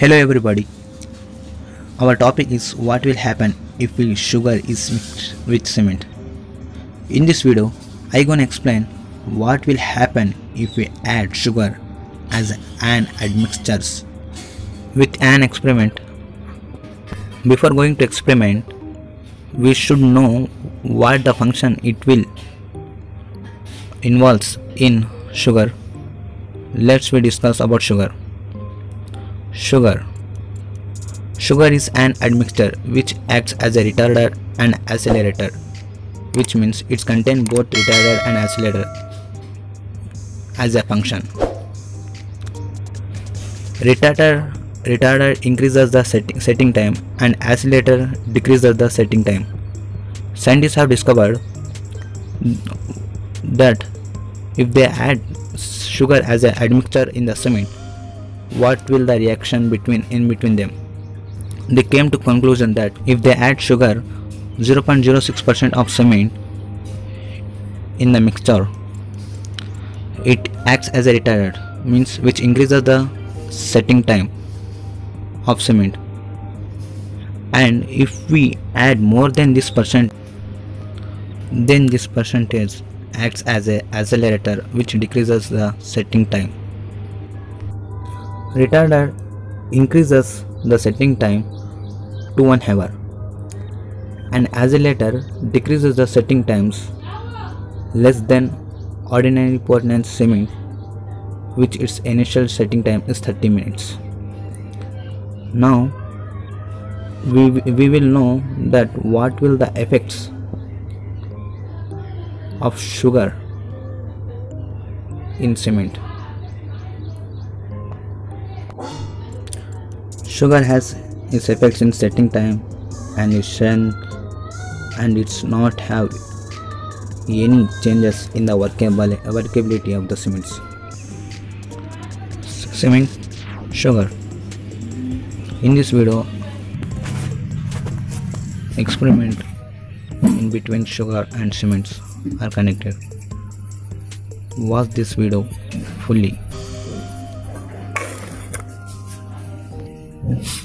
Hello everybody. Our topic is what will happen if we sugar is mixed with cement. In this video, I gonna explain what will happen if we add sugar as an admixtures with an experiment. Before going to experiment, we should know what the function it will involves in sugar. Let's we discuss about sugar. Sugar. Sugar is an admixture which acts as a retarder and accelerator, which means it contains both retarder and accelerator as a function. Retarder retarder increases the setting, setting time and accelerator decreases the setting time. Scientists have discovered that if they add sugar as an admixture in the cement, what will the reaction between in between them? They came to conclusion that if they add sugar 0.06% of cement in the mixture, it acts as a retarder, means which increases the setting time of cement. And if we add more than this percent, then this percentage acts as a accelerator which decreases the setting time. Retarder increases the setting time to 1 hour and accelerator decreases the setting times less than ordinary Portland cement which its initial setting time is 30 minutes. Now we, we will know that what will the effects of sugar in cement. Sugar has its effects in setting time and its strength and it's not have any changes in the workability of the cements. Cement, sugar. In this video, experiment in between sugar and cements are connected. Watch this video fully. Yeah.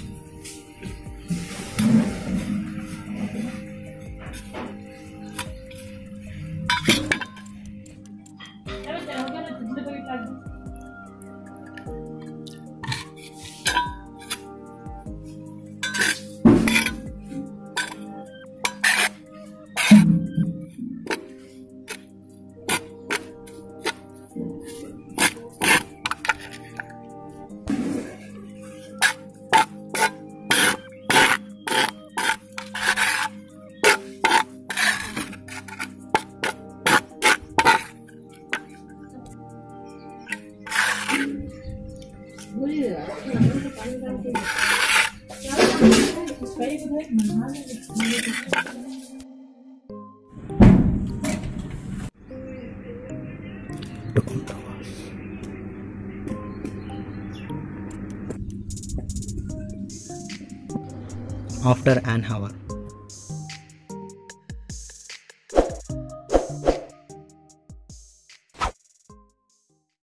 After an hour,